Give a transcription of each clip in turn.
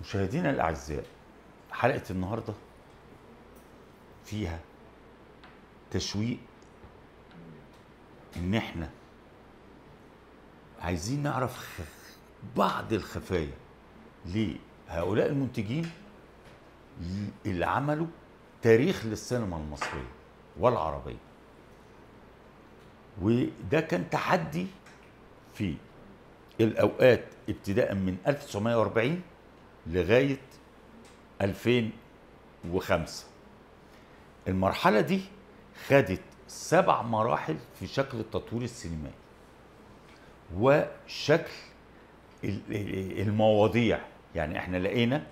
مشاهدينا الأعزاء حلقة النهارده فيها تشويق إن إحنا عايزين نعرف بعض الخفايا لهؤلاء المنتجين اللي عملوا تاريخ للسينما المصرية والعربية. وده كان تحدي في الأوقات ابتداء من 1940 لغاية 2005 المرحلة دي خدت سبع مراحل في شكل التطوير السينمائي وشكل ال- ال- المواضيع. يعني إحنا لقينا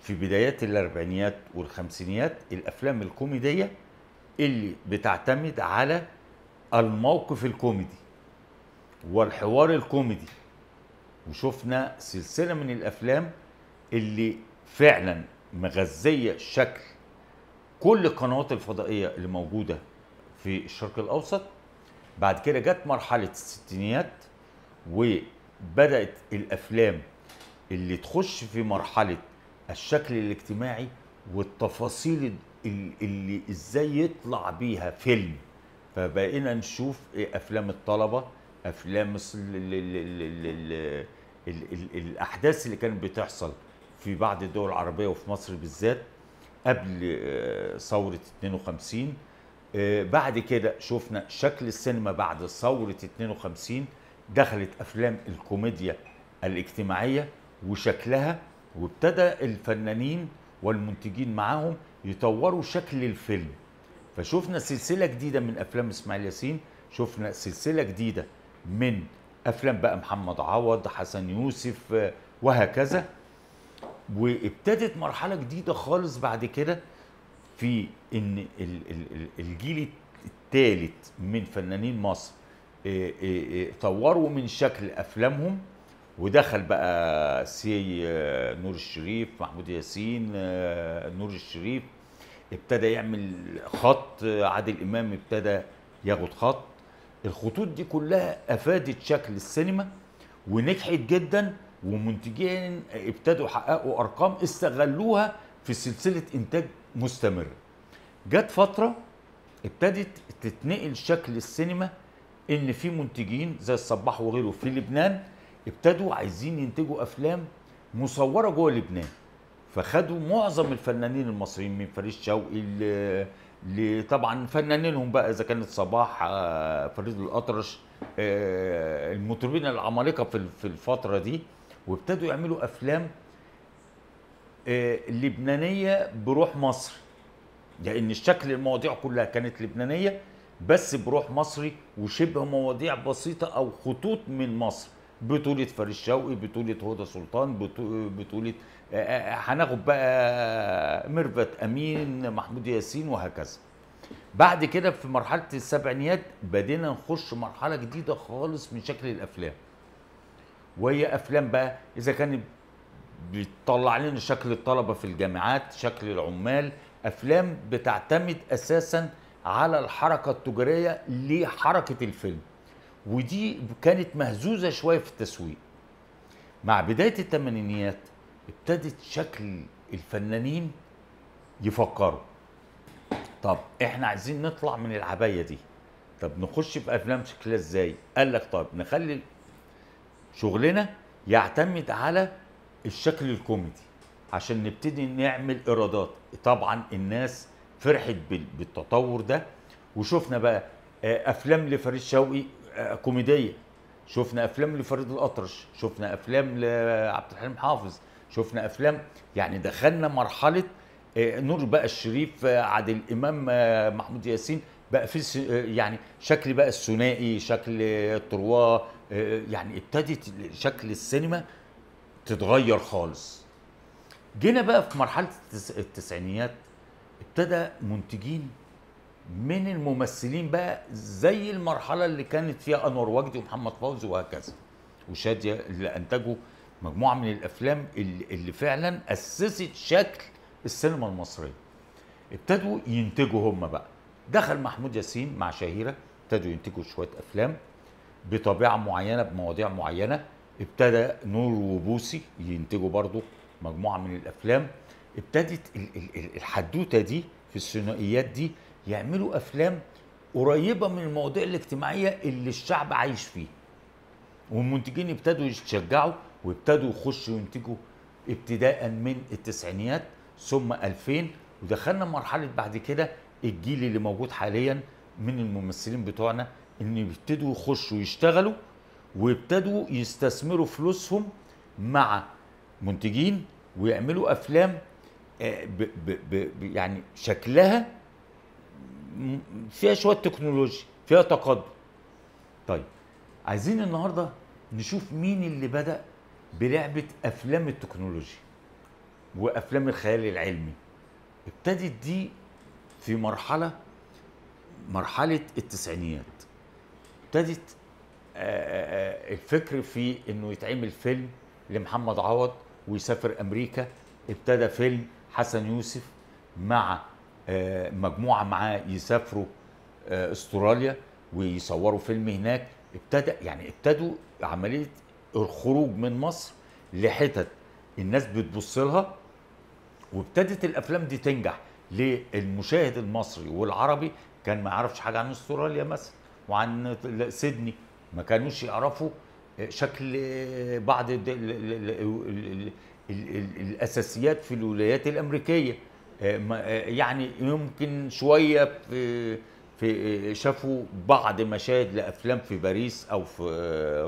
في بدايات الأربعينيات والخمسينيات الأفلام الكوميدية اللي بتعتمد على الموقف الكوميدي والحوار الكوميدي. وشفنا سلسلة من الأفلام اللي فعلا مغذية شكل كل القنوات الفضائية اللي موجودة في الشرق الأوسط. بعد كده جت مرحلة الستينيات وبدأت الأفلام اللي تخش في مرحلة الشكل الاجتماعي والتفاصيل اللي إزاي يطلع بيها فيلم. فبقينا نشوف إيه أفلام الطلبة أفلام الأحداث اللي كانت بتحصل. في بعض الدول العربية وفي مصر بالذات قبل آه، ثورة 52 آه، بعد كده شفنا شكل السينما بعد ثورة 52 دخلت أفلام الكوميديا الاجتماعية وشكلها وابتدى الفنانين والمنتجين معاهم يطوروا شكل الفيلم. فشفنا سلسلة جديدة من أفلام إسماعيل ياسين شفنا سلسلة جديدة من أفلام بقى محمد عوض حسن يوسف آه، وهكذا. وابتدت مرحلة جديدة خالص بعد كده في إن ال- ال- ال- الجيل الثالث من فنانين مصر إيه إيه إيه طوروا من شكل أفلامهم ودخل بقى سي آه، نور الشريف محمود ياسين آه، نور الشريف ابتدى يعمل خط آه، عادل إمام ابتدى ياخد خط. الخطوط دي كلها أفادت شكل السينما ونجحت جدا ومنتجين ابتدوا يحققوا أرقام استغلوها في سلسلة إنتاج مستمره جت فترة ابتدت تتنقل شكل السينما إن في منتجين زي الصباح وغيره في لبنان ابتدوا عايزين ينتجوا أفلام مصورة جوه لبنان. فخدوا معظم الفنانين المصريين من فريد شوقي طبعا فنانينهم بقى إذا كانت صباح آه، فريد الأطرش آه، المطربين العمالقة في الفترة دي. وابتدوا يعملوا أفلام آه، لبنانية بروح مصر لأن الشكل المواضيع كلها كانت لبنانية بس بروح مصري وشبه مواضيع بسيطة أو خطوط من مصر. بطولة فريد شوقي بطولة هدى سلطان بطو- بطولة آه، آه، هناخد بقى ميرفت أمين محمود ياسين وهكذا. بعد كده في مرحلة السبعينيات بدينا نخش مرحلة جديدة خالص من شكل الأفلام. وهي أفلام بقى إذا كانت بتطلع لنا شكل الطلبة في الجامعات شكل العمال أفلام بتعتمد أساسا على الحركة التجارية لحركة الفيلم. ودي كانت مهزوزة شوية في التسويق. مع بداية الثمانينيات ابتدت شكل الفنانين يفكروا. طب إحنا عايزين نطلع من العباية دي. طب نخش في أفلام شكلها إزاي؟ قال لك طب نخلي شغلنا يعتمد على الشكل الكوميدي عشان نبتدي نعمل إيرادات. طبعا الناس فرحت بال- بالتطور ده. وشفنا بقى آه، أفلام لفريد شوقي آه، كوميدية. شفنا أفلام لفريد الأطرش. شفنا أفلام لعبد الحليم حافظ. شفنا أفلام يعني دخلنا مرحلة آه، نور بقى الشريف عادل إمام محمود ياسين. بقى في آه، يعني شكل بقى الثنائي شكل الترواه آه، يعني ابتدت شكل السينما تتغير خالص. جينا بقى في مرحلة التس- التسعينيات ابتدى منتجين من الممثلين بقى زي المرحلة اللي كانت فيها أنور وجدي ومحمد فوزي وهكذا. وشادية اللي أنتجوا مجموعة من الأفلام اللي فعلا أسست شكل السينما المصرية. ابتدوا ينتجوا هم بقى. دخل محمود ياسين مع شهيرة ابتدوا ينتجوا شوية أفلام بطبيعة معينة بمواضيع معينة. ابتدى نور وبوسي ينتجوا برضو مجموعة من الأفلام. ابتدت ال- ال- ال- الحدوتة دي في الثنائيات دي يعملوا أفلام قريبة من المواضيع الاجتماعية اللي الشعب عايش فيه والمنتجين ابتدوا يتشجعوا وابتدوا يخشوا ينتجوا ابتداء من التسعينيات ثم 2000 ودخلنا مرحلة بعد كده الجيل اللي موجود حاليا من الممثلين بتوعنا إن يبتدوا يخشوا يشتغلوا ويبتدوا يستثمروا فلوسهم مع منتجين ويعملوا أفلام آه، ب ب ب يعني شكلها فيها شوية تكنولوجيا فيها تقدم. طيب عايزين النهارده نشوف مين اللي بدأ بلعبة أفلام التكنولوجيا وأفلام الخيال العلمي. ابتدت دي في مرحلة مرحلة التسعينيات. ابتدت الفكر في إنه يتعمل فيلم لمحمد عوض ويسافر أمريكا. ابتدى فيلم حسن يوسف مع مجموعة معاه يسافروا أستراليا ويصوروا فيلم هناك. ابتدى يعني ابتدوا عملية الخروج من مصر لحتت الناس بتبص لها وابتدت الأفلام دي تنجح. للمشاهد المصري والعربي كان ما يعرفش حاجة عن أستراليا مثلا وعن سيدني. ما كانوش يعرفوا شكل بعض ال- ال- ال- ال- ال- ال- الأساسيات في الولايات الأمريكية. ما- يعني يمكن شوية في في شافوا بعض مشاهد لأفلام في باريس أو في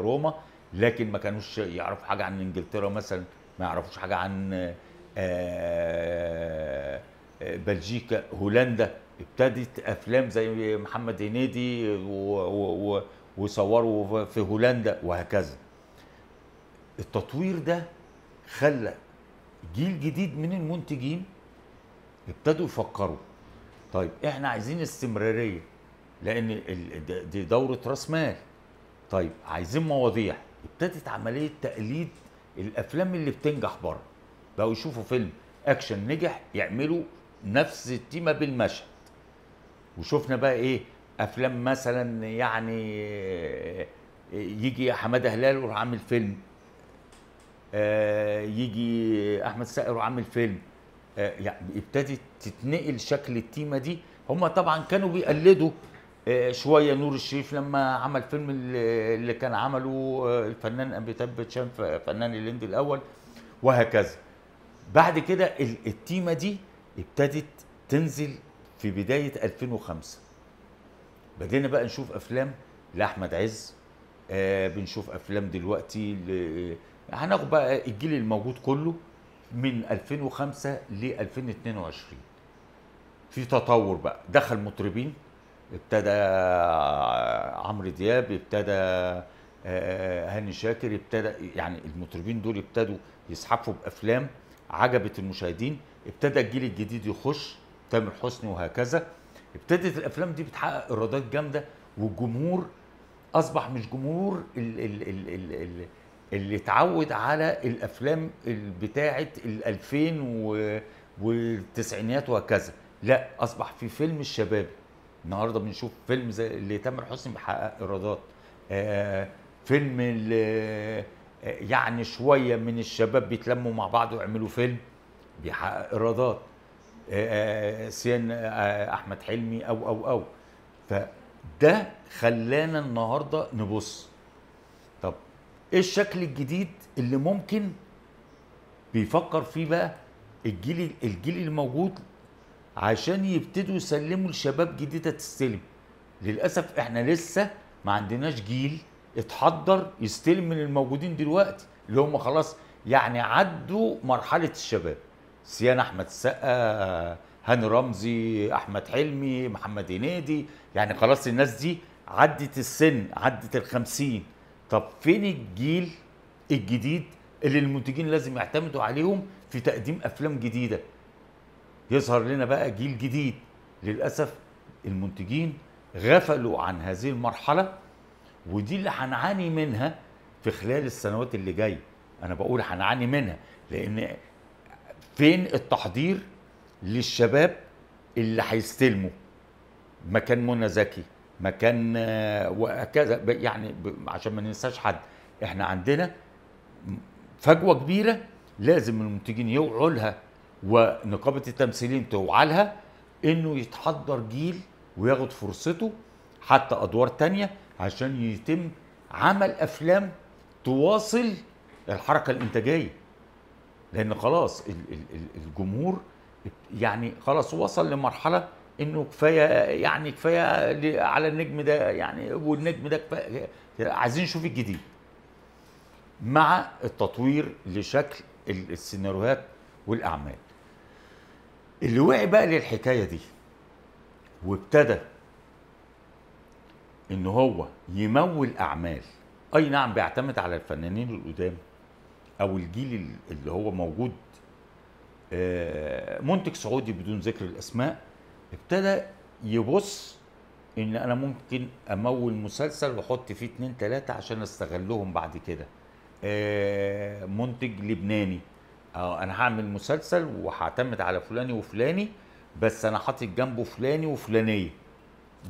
روما لكن ما كانوش يعرفوا حاجة عن إنجلترا مثلا ما يعرفوش حاجة عن آه، آه، بلجيكا هولندا ابتدت أفلام زي محمد هنيدي وصوروا في هولندا وهكذا. التطوير ده خلى جيل جديد من المنتجين ابتدوا يفكروا. طيب إحنا عايزين استمرارية لأن دي دورة رأس مال. طيب عايزين مواضيع. ابتدت عملية تقليد الأفلام اللي بتنجح بره. بقوا يشوفوا فيلم أكشن نجح يعملوا نفس التيمة بالمشهد. وشفنا بقى إيه؟ أفلام مثلا يعني آه، يجي حماده هلال ويروح عامل فيلم. آه، يجي أحمد السقا يروح عامل فيلم. آه، يعني ابتدت تتنقل شكل التيمة دي. هم طبعا كانوا بيقلدوا شوية نور الشريف لما عمل فيلم اللي كان عمله الفنان اميتاب باتشان فنان الهندي الأول وهكذا. بعد كده ال- التيمة دي ابتدت تنزل في بداية 2005 بدينا بقى نشوف أفلام لأحمد عز آه بنشوف أفلام دلوقتي ل... هناخد بقى الجيل الموجود كله من 2005 ل 2022 في تطور بقى. دخل مطربين ابتدى عمرو دياب ابتدى آه، هاني شاكر ابتدى يعني المطربين دول ابتدوا يسحفوا بأفلام عجبت المشاهدين ابتدى الجيل الجديد يخش تامر حسني وهكذا. ابتدت الأفلام دي بتحقق إيرادات جامدة والجمهور أصبح مش جمهور ال ال ال ال ال اللي اتعود على الأفلام ال- بتاعه ال 2000 و- والتسعينيات وهكذا. لا أصبح في فيلم الشباب. النهارده بنشوف فيلم زي اللي تامر حسني بيحقق إيرادات. آه فيلم يعني شوية من الشباب بيتلموا مع بعض ويعملوا فيلم بيحقق إيرادات. سيان أحمد حلمي أو أو أو. فده خلانا النهارده نبص. طب إيه الشكل الجديد اللي ممكن بيفكر فيه بقى الجيل الجيل الموجود عشان يبتدوا يسلموا لشباب جديدة تستلم؟ للأسف إحنا لسه ما عندناش جيل اتحضر يستلم من الموجودين دلوقتي اللي هم خلاص يعني عدوا مرحلة الشباب. سيان أحمد السقا هاني رمزي أحمد حلمي محمد هنيدي يعني خلاص الناس دي عدت السن عدت الخمسين. طب فين الجيل الجديد اللي المنتجين لازم يعتمدوا عليهم في تقديم أفلام جديدة؟ يظهر لنا بقى جيل جديد. للأسف المنتجين غفلوا عن هذه المرحلة ودي اللي هنعاني منها في خلال السنوات اللي جاية أنا بقول هنعاني منها لأن فين التحضير للشباب اللي هيستلموا؟ مكان منى زكي مكان آه، وهكذا. يعني عشان ما ننساش حد إحنا عندنا فجوة كبيرة لازم المنتجين يوعوا لها ونقابة التمثيليين توعى لها إنه يتحضر جيل وياخد فرصته حتى أدوار تانية عشان يتم عمل أفلام تواصل الحركة الإنتاجية. لأن خلاص ال- ال- ال- الجمهور يعني خلاص وصل لمرحلة إنه كفاية يعني كفاية على النجم ده يعني والنجم ده كفاية عايزين نشوف الجديد. مع التطوير لشكل ال- السيناريوهات والأعمال. اللي وعي بقى للحكاية دي وابتدى إن هو يمول أعمال. أي نعم بيعتمد على الفنانين القدام أو الجيل ال- اللي هو موجود. آه، منتج سعودي بدون ذكر الأسماء ابتدى يبص إن أنا ممكن أمول مسلسل وأحط فيه اتنين تلاتة عشان أستغلهم بعد كده. آه، منتج لبناني. آه أنا هعمل مسلسل وهعتمد على فلاني وفلاني بس أنا حاطط جنبه فلاني وفلانية.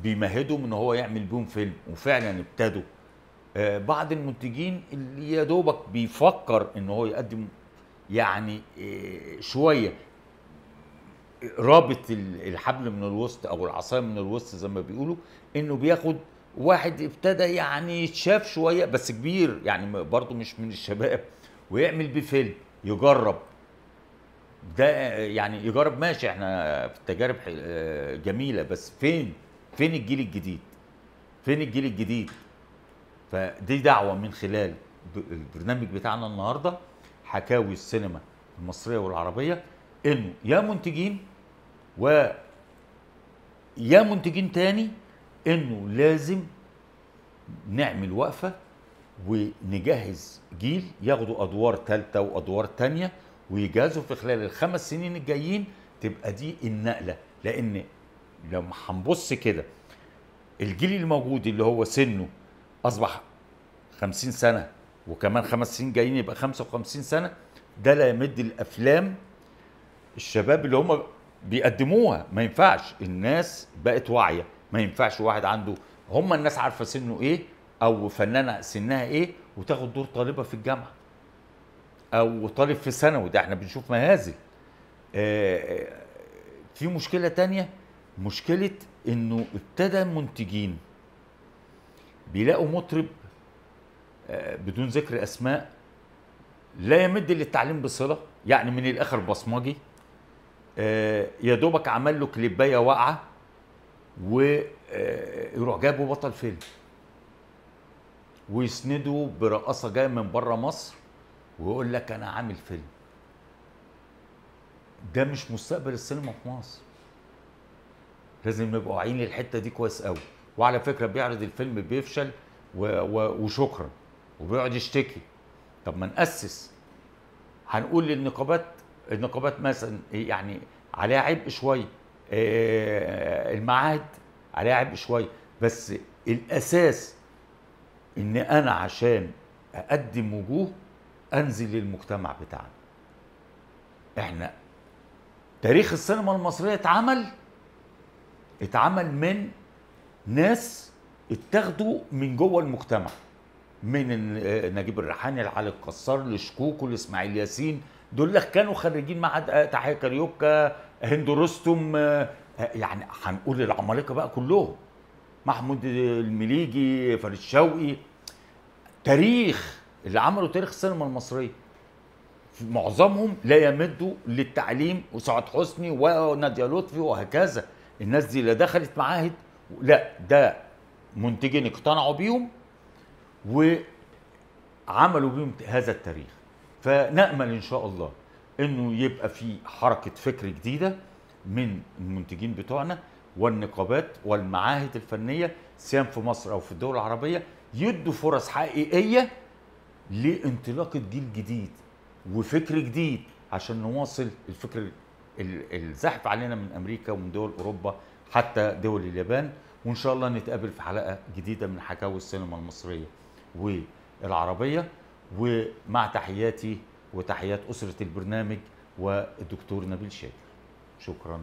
بيمهدوا إن هو يعمل بيهم فيلم وفعلا ابتدوا. آه، بعض المنتجين اللي يا دوبك بيفكر إن هو يقدم يعني آه، شوية رابط ال- الحبل من الوسط أو العصاية من الوسط زي ما بيقولوا إنه بياخد واحد ابتدى يعني يتشاف شوية بس كبير يعني برضه مش من الشباب ويعمل بيه فيلم يجرب. ده يعني يجرب ماشي إحنا في التجارب آه، جميلة بس فين؟ فين الجيل الجديد؟ فين الجيل الجديد؟ فدي دعوة من خلال البرنامج بتاعنا النهارده حكاوي السينما المصرية والعربية إنه يا منتجين و يا منتجين تاني إنه لازم نعمل وقفة ونجهز جيل ياخدوا أدوار ثالثه وأدوار تانية ويجهزوا في خلال الخمس سنين الجايين تبقى دي النقلة لأن لما هنبص كده الجيل الموجود اللي هو سنه أصبح 50 سنة وكمان خمس سنين جايين يبقى 55 سنة ده لا يمد الأفلام الشباب اللي هم بيقدموها. ما ينفعش. الناس بقت واعية. ما ينفعش واحد عنده هم الناس عارفة سنه إيه أو فنانة سنها إيه وتاخد دور طالبة في الجامعة أو طالب في ثانوي. ده إحنا بنشوف مهازل. آه، في مشكلة تانية مشكلة إنه ابتدى منتجين بيلاقوا مطرب آه، بدون ذكر أسماء لا يمد للتعليم بصلة يعني من الآخر بصمجي آه، يا دوبك عمل له كليباية واقعة ويروح جايبه بطل فيلم. ويسنده برقاصه جاية من بره مصر ويقول لك أنا عامل فيلم. ده مش مستقبل السينما في مصر. لازم نبقى واعيين للحتة دي كويس قوي. وعلى فكرة بيعرض الفيلم بيفشل و... و... وشكرا. وبيقعد يشتكي. طب ما نأسس. هنقول للنقابات النقابات مثلا يعني عليها عبء شوية المعاهد عليها عبء شوية بس الأساس إن أنا عشان أقدم وجوه أنزل للمجتمع بتاعنا. إحنا تاريخ السينما المصرية اتعمل اتعمل من ناس اتاخدوا من جوه المجتمع. من ال- نجيب الريحاني لعلي القصار لشكوكو لاسماعيل ياسين. دول اللي كانوا خريجين معهد آه، تحية كاريوكا هند رستم آه، آه، يعني هنقول العمالقة بقى كلهم. محمود المليجي فريد شوقي. تاريخ اللي عملوا تاريخ السينما المصرية. معظمهم لا يمدوا للتعليم وسعاد حسني ونادية لطفي وهكذا. الناس دي لا دخلت معاهد لا ده منتجين اقتنعوا بيهم وعملوا بيهم هذا التاريخ. فنأمل إن شاء الله إنه يبقى في حركة فكر جديدة من المنتجين بتوعنا والنقابات والمعاهد الفنية سواء في مصر أو في الدول العربية يدوا فرص حقيقية لانطلاقة جيل جديد وفكر جديد عشان نواصل الفكر ال- الزاحف علينا من أمريكا ومن دول أوروبا حتى دول اليابان وإن شاء الله نتقابل في حلقة جديدة من حكاوي السينما المصرية والعربية. ومع تحياتي وتحيات أسرة البرنامج والدكتور نبيل شاكر. شكراً.